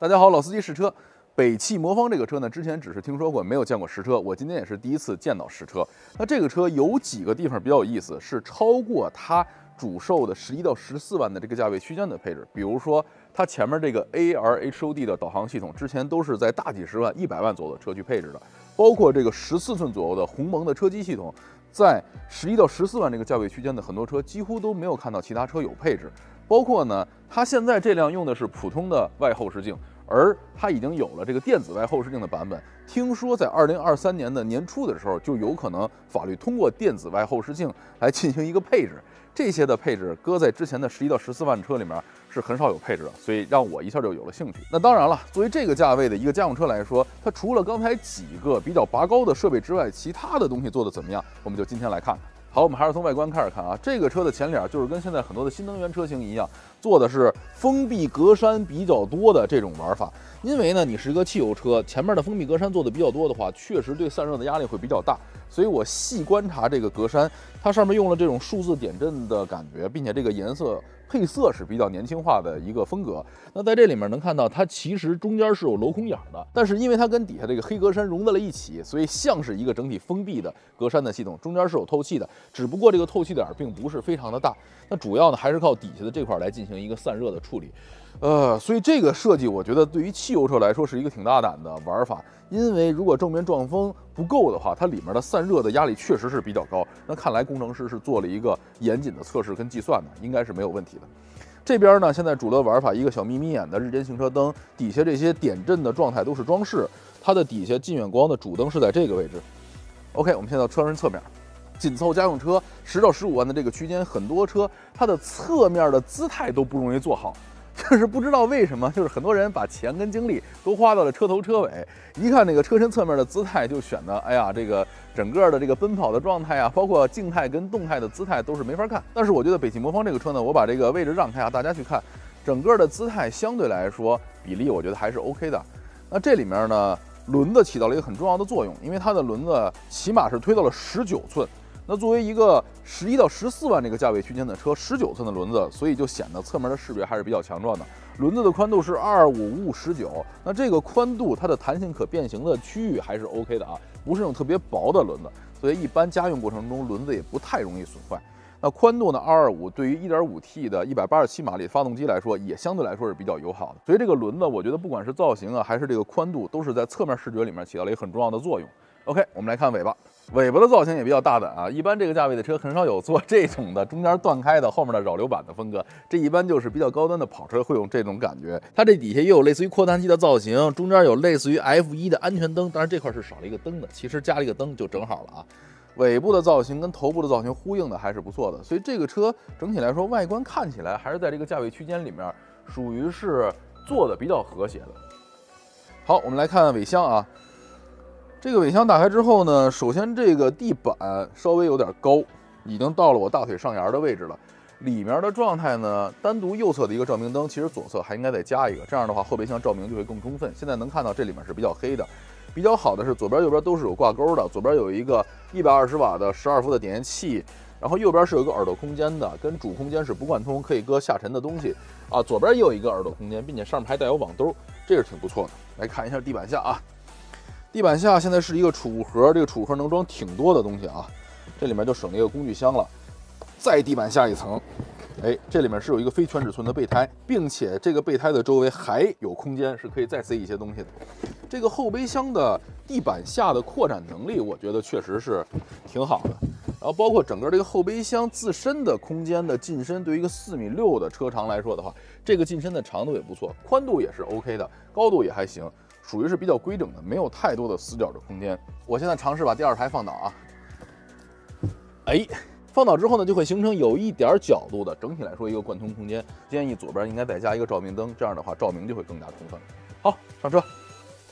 大家好，老司机试车。北汽魔方这个车呢，之前只是听说过，没有见过实车。我今天也是第一次见到实车。那这个车有几个地方比较有意思，是超过它主售的十一到十四万的这个价位区间的配置。比如说，它前面这个 ARHOD 的导航系统，之前都是在大几十万、一百万左右的车去配置的。包括这个十四寸左右的鸿蒙的车机系统，在十一到十四万这个价位区间的很多车几乎都没有看到其他车有配置。包括呢，它现在这辆用的是普通的外后视镜。而它已经有了这个电子外后视镜的版本，听说在二零二三年的年初的时候就有可能法律通过电子外后视镜来进行一个配置。这些的配置搁在之前的十一到十四万车里面是很少有配置的，所以让我一下就有了兴趣。那当然了，作为这个价位的一个家用车来说，它除了刚才几个比较拔高的设备之外，其他的东西做的怎么样？我们就今天来看看。好，我们还是从外观开始看啊。这个车的前脸就是跟现在很多的新能源车型一样，做的是封闭格栅比较多的这种玩法。因为呢，你是一个汽油车，前面的封闭格栅做的比较多的话，确实对散热的压力会比较大。所以我细观察这个格栅，它上面用了这种数字点阵的感觉，并且这个颜色配色是比较年轻化的一个风格。那在这里面能看到，它其实中间是有镂空眼的，但是因为它跟底下这个黑格栅融在了一起，所以像是一个整体封闭的格栅的系统，中间是有透气的，只不过这个透气点并不是非常的大。那主要呢还是靠底下的这块来进行一个散热的处理。呃，所以这个设计我觉得对于汽油车来说是一个挺大胆的玩法，因为如果正面撞风不够的话，它里面的散热的压力确实是比较高。那看来工程师是做了一个严谨的测试跟计算的，应该是没有问题的。这边呢，现在主流玩法一个小眯眯眼的日间行车灯，底下这些点阵的状态都是装饰，它的底下近远光的主灯是在这个位置。OK，我们现在到车身侧面，紧凑家用车十到十五万的这个区间，很多车它的侧面的姿态都不容易做好。就是不知道为什么，就是很多人把钱跟精力都花到了车头车尾，一看那个车身侧面的姿态，就选的，哎呀，这个整个的这个奔跑的状态啊，包括静态跟动态的姿态都是没法看。但是我觉得北汽魔方这个车呢，我把这个位置让开啊，大家去看，整个的姿态相对来说比例，我觉得还是 OK 的。那这里面呢，轮子起到了一个很重要的作用，因为它的轮子起码是推到了十九寸。那作为一个十一到十四万这个价位区间的车，十九寸的轮子，所以就显得侧面的视觉还是比较强壮的。轮子的宽度是二五五十九，那这个宽度它的弹性可变形的区域还是 OK 的啊，不是那种特别薄的轮子，所以一般家用过程中轮子也不太容易损坏。那宽度呢，二二五对于一点五 T 的一百八十七马力发动机来说，也相对来说是比较友好的。所以这个轮子，我觉得不管是造型啊，还是这个宽度，都是在侧面视觉里面起到了一个很重要的作用。OK，我们来看尾巴。尾巴的造型也比较大胆啊，一般这个价位的车很少有做这种的中间断开的后面的扰流板的风格，这一般就是比较高端的跑车会用这种感觉。它这底下又有类似于扩弹器的造型，中间有类似于 F1 的安全灯，当然这块是少了一个灯的，其实加了一个灯就正好了啊。尾部的造型跟头部的造型呼应的还是不错的，所以这个车整体来说外观看起来还是在这个价位区间里面属于是做的比较和谐的。好，我们来看尾箱啊。这个尾箱打开之后呢，首先这个地板稍微有点高，已经到了我大腿上沿的位置了。里面的状态呢，单独右侧的一个照明灯，其实左侧还应该再加一个，这样的话后备箱照明就会更充分。现在能看到这里面是比较黑的，比较好的是左边右边都是有挂钩的，左边有一个一百二十瓦的十二伏的点烟器，然后右边是有一个耳朵空间的，跟主空间是不贯通，可以搁下沉的东西啊。左边也有一个耳朵空间，并且上面还带有网兜，这是挺不错的。来看一下地板下啊。地板下现在是一个储物盒，这个储物盒能装挺多的东西啊，这里面就省了一个工具箱了。再地板下一层，哎，这里面是有一个非全尺寸的备胎，并且这个备胎的周围还有空间，是可以再塞一些东西的。这个后备箱的地板下的扩展能力，我觉得确实是挺好的。然后包括整个这个后备箱自身的空间的进深，对于一个四米六的车长来说的话，这个进深的长度也不错，宽度也是 OK 的，高度也还行。属于是比较规整的，没有太多的死角的空间。我现在尝试把第二排放倒啊，哎，放倒之后呢，就会形成有一点角度的，整体来说一个贯通空间。建议左边应该再加一个照明灯，这样的话照明就会更加充分。好，上车。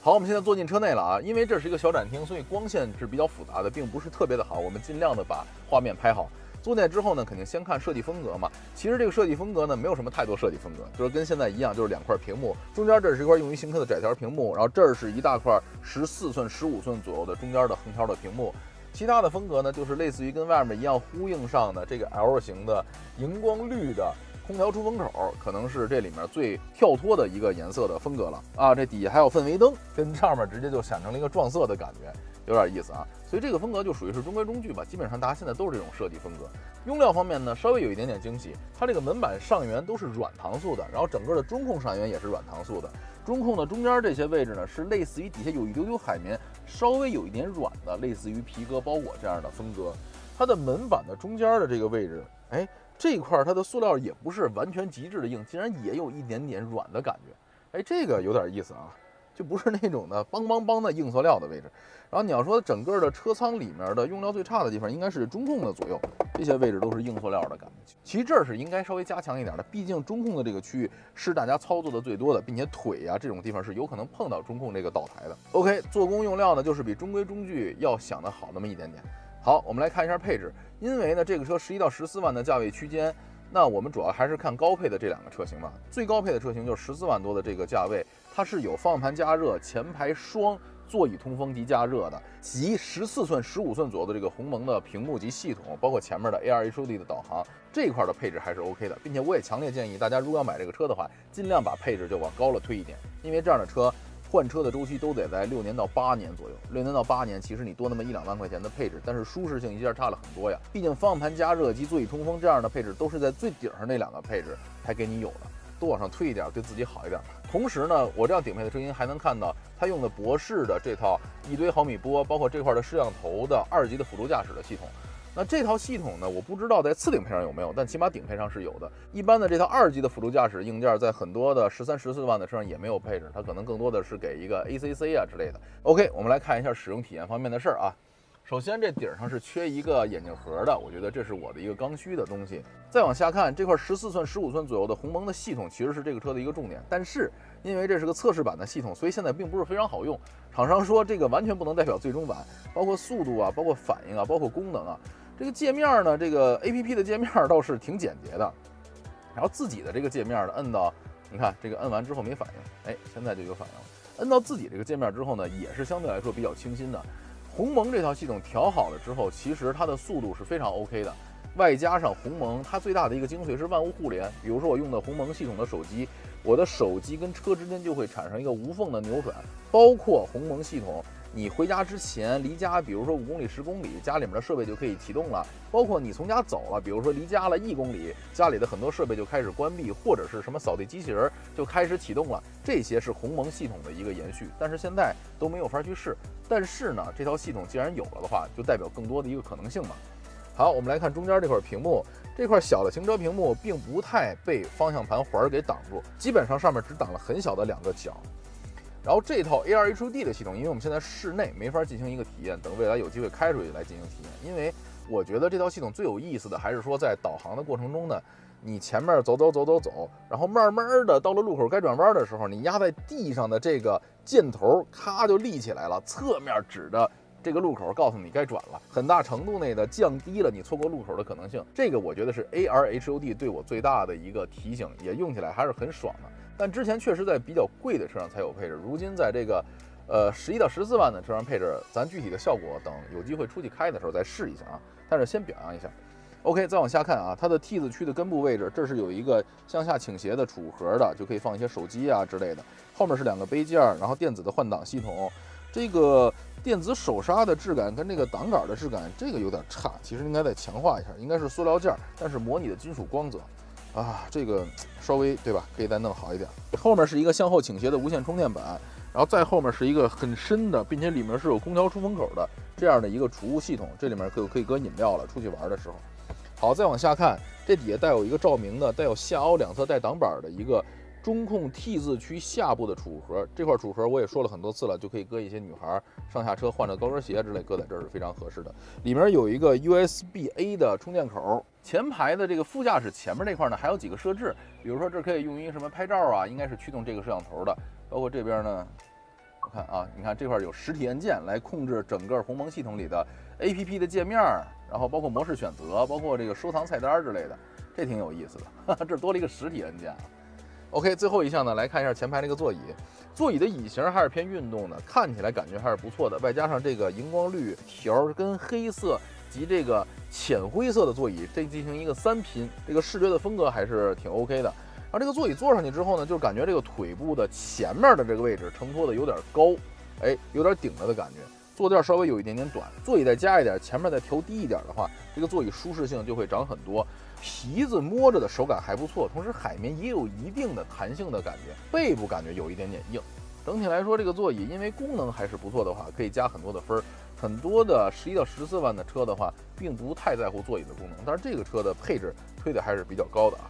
好，我们现在坐进车内了啊，因为这是一个小展厅，所以光线是比较复杂的，并不是特别的好。我们尽量的把画面拍好。坐进之后呢，肯定先看设计风格嘛。其实这个设计风格呢，没有什么太多设计风格，就是跟现在一样，就是两块屏幕，中间这是一块用于行车的窄条屏幕，然后这儿是一大块十四寸、十五寸左右的中间的横条的屏幕。其他的风格呢，就是类似于跟外面一样呼应上的这个 L 型的荧光绿的空调出风口可能是这里面最跳脱的一个颜色的风格了啊！这底下还有氛围灯，跟上面直接就闪成了一个撞色的感觉，有点意思啊！所以这个风格就属于是中规中矩吧，基本上大家现在都是这种设计风格。用料方面呢，稍微有一点点惊喜，它这个门板上缘都是软搪塑的，然后整个的中控上缘也是软搪塑的。中控的中间这些位置呢，是类似于底下有一丢丢海绵，稍微有一点软的，类似于皮革包裹这样的风格。它的门板的中间的这个位置，哎，这块它的塑料也不是完全极致的硬，竟然也有一点点软的感觉，哎，这个有点意思啊。就不是那种的梆梆梆的硬塑料的位置，然后你要说整个的车舱里面的用料最差的地方，应该是中控的左右，这些位置都是硬塑料的感觉。其实这儿是应该稍微加强一点的，毕竟中控的这个区域是大家操作的最多的，并且腿啊这种地方是有可能碰到中控这个岛台的。OK，做工用料呢就是比中规中矩要想的好那么一点点。好，我们来看一下配置，因为呢这个车十一到十四万的价位区间。那我们主要还是看高配的这两个车型吧。最高配的车型就是十四万多的这个价位，它是有方向盘加热、前排双座椅通风及加热的，及十四寸、十五寸左右的这个鸿蒙的屏幕及系统，包括前面的 AR HUD 的导航这一块的配置还是 OK 的，并且我也强烈建议大家，如果要买这个车的话，尽量把配置就往高了推一点，因为这样的车。换车的周期都得在六年到八年左右，六年到八年，其实你多那么一两万块钱的配置，但是舒适性一下差了很多呀。毕竟方向盘加热及座椅通风这样的配置都是在最顶上那两个配置才给你有的，多往上推一点，对自己好一点。同时呢，我这样顶配的车型还能看到它用的博世的这套一堆毫米波，包括这块的摄像头的二级的辅助驾驶的系统。那这套系统呢？我不知道在次顶配上有没有，但起码顶配上是有的。一般的这套二级的辅助驾驶硬件，在很多的十三、十四万的车上也没有配置，它可能更多的是给一个 ACC 啊之类的。OK，我们来看一下使用体验方面的事儿啊。首先，这顶上是缺一个眼镜盒的，我觉得这是我的一个刚需的东西。再往下看，这块十四寸、十五寸左右的鸿蒙的系统其实是这个车的一个重点，但是因为这是个测试版的系统，所以现在并不是非常好用。厂商说这个完全不能代表最终版，包括速度啊，包括反应啊，包括功能啊。这个界面呢，这个 A P P 的界面倒是挺简洁的，然后自己的这个界面呢，摁到，你看这个摁完之后没反应，哎，现在就有反应了。摁到自己这个界面之后呢，也是相对来说比较清新的。鸿蒙这套系统调好了之后，其实它的速度是非常 OK 的，外加上鸿蒙它最大的一个精髓是万物互联。比如说我用的鸿蒙系统的手机，我的手机跟车之间就会产生一个无缝的扭转，包括鸿蒙系统，你回家之前离家，比如说五公里、十公里，家里面的设备就可以启动了；包括你从家走了，比如说离家了一公里，家里的很多设备就开始关闭，或者是什么扫地机器人就开始启动了。这些是鸿蒙系统的一个延续，但是现在都没有法去试。但是呢，这套系统既然有了的话，就代表更多的一个可能性嘛。好，我们来看中间这块屏幕，这块小的行车屏幕并不太被方向盘环给挡住，基本上上面只挡了很小的两个角。然后这套 AR HUD 的系统，因为我们现在室内没法进行一个体验，等未来有机会开出去来进行体验。因为我觉得这套系统最有意思的还是说在导航的过程中呢，你前面走走走走走，然后慢慢的到了路口该转弯的时候，你压在地上的这个箭头咔就立起来了，侧面指着这个路口告诉你该转了，很大程度内的降低了你错过路口的可能性。这个我觉得是 AR HUD 对我最大的一个提醒，也用起来还是很爽的。但之前确实在比较贵的车上才有配置，如今在这个，呃，十一到十四万的车上配置，咱具体的效果等有机会出去开的时候再试一下啊。但是先表扬一下。OK，再往下看啊，它的 T 字区的根部位置，这是有一个向下倾斜的储物盒的，就可以放一些手机啊之类的。后面是两个杯架，然后电子的换挡系统，这个电子手刹的质感跟这个挡杆的质感，这个有点差，其实应该再强化一下，应该是塑料件，但是模拟的金属光泽。啊，这个稍微对吧？可以再弄好一点。后面是一个向后倾斜的无线充电板，然后再后面是一个很深的，并且里面是有空调出风口的这样的一个储物系统。这里面可可以搁饮料了，出去玩的时候。好，再往下看，这底下带有一个照明的、带有下凹两侧带挡板的一个。中控 T 字区下部的储物盒，这块储物盒我也说了很多次了，就可以搁一些女孩上下车换着高跟鞋之类，搁在这儿是非常合适的。里面有一个 USB A 的充电口。前排的这个副驾驶前面这块呢，还有几个设置，比如说这可以用于什么拍照啊，应该是驱动这个摄像头的。包括这边呢，我看啊，你看这块有实体按键来控制整个鸿蒙系统里的 APP 的界面，然后包括模式选择，包括这个收藏菜单之类的，这挺有意思的。这多了一个实体按键啊。OK，最后一项呢，来看一下前排那个座椅，座椅的椅型还是偏运动的，看起来感觉还是不错的。外加上这个荧光绿条跟黑色及这个浅灰色的座椅，这进行一个三拼，这个视觉的风格还是挺 OK 的。然后这个座椅坐上去之后呢，就是感觉这个腿部的前面的这个位置承托的有点高，哎，有点顶着的感觉。坐垫稍微有一点点短，座椅再加一点，前面再调低一点的话，这个座椅舒适性就会长很多。皮子摸着的手感还不错，同时海绵也有一定的弹性的感觉，背部感觉有一点点硬。整体来说，这个座椅因为功能还是不错的话，可以加很多的分儿。很多的十一到十四万的车的话，并不太在乎座椅的功能，但是这个车的配置推的还是比较高的啊。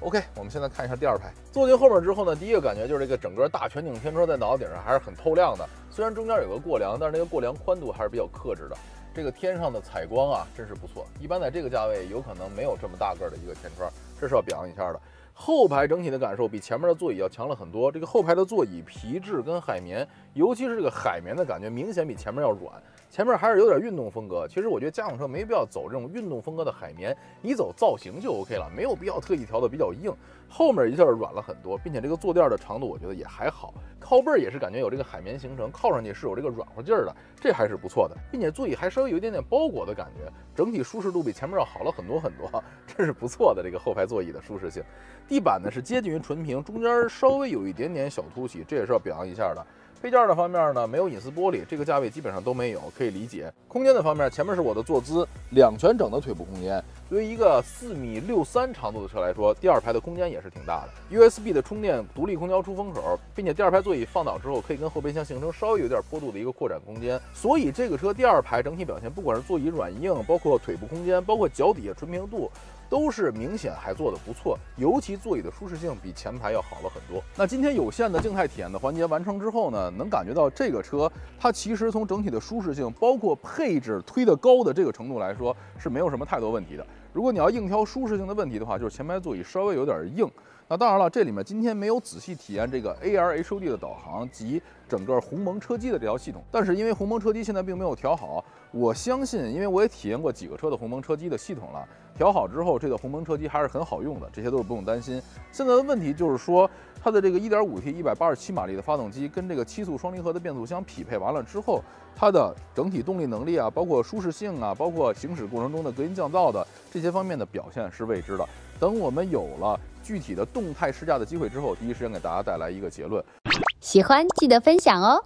OK，我们现在看一下第二排，坐进后面之后呢，第一个感觉就是这个整个大全景天窗在脑袋顶上还是很透亮的，虽然中间有个过梁，但是那个过梁宽度还是比较克制的。这个天上的采光啊，真是不错。一般在这个价位，有可能没有这么大个的一个天窗，这是要表扬一下的。后排整体的感受比前面的座椅要强了很多。这个后排的座椅皮质跟海绵，尤其是这个海绵的感觉，明显比前面要软。前面还是有点运动风格。其实我觉得家用车没必要走这种运动风格的海绵，你走造型就 OK 了，没有必要特意调的比较硬。后面一下软了很多，并且这个坐垫的长度我觉得也还好，靠背也是感觉有这个海绵形成，靠上去是有这个软和劲儿的，这还是不错的，并且座椅还稍微有一点点包裹的感觉，整体舒适度比前面要好了很多很多，这是不错的这个后排座椅的舒适性。地板呢是接近于纯平，中间稍微有一点点小凸起，这也是要表扬一下的。配件的方面呢，没有隐私玻璃，这个价位基本上都没有，可以理解。空间的方面，前面是我的坐姿，两全整的腿部空间。对于一个四米六三长度的车来说，第二排的空间也是挺大的。USB 的充电，独立空调出风口，并且第二排座椅放倒之后，可以跟后备箱形成稍微有点坡度的一个扩展空间。所以这个车第二排整体表现，不管是座椅软硬，包括腿部空间，包括脚底下纯平度。都是明显还做得不错，尤其座椅的舒适性比前排要好了很多。那今天有限的静态体验的环节完成之后呢，能感觉到这个车它其实从整体的舒适性，包括配置推得高的这个程度来说，是没有什么太多问题的。如果你要硬挑舒适性的问题的话，就是前排座椅稍微有点硬。那当然了，这里面今天没有仔细体验这个 AR HUD 的导航及整个鸿蒙车机的这条系统，但是因为鸿蒙车机现在并没有调好，我相信，因为我也体验过几个车的鸿蒙车机的系统了，调好之后，这个鸿蒙车机还是很好用的，这些都是不用担心。现在的问题就是说，它的这个 1.5T 187马力的发动机跟这个七速双离合的变速箱匹配完了之后，它的整体动力能力啊，包括舒适性啊，包括行驶过程中的隔音降噪的这些方面的表现是未知的。等我们有了。具体的动态试驾的机会之后，第一时间给大家带来一个结论。喜欢记得分享哦。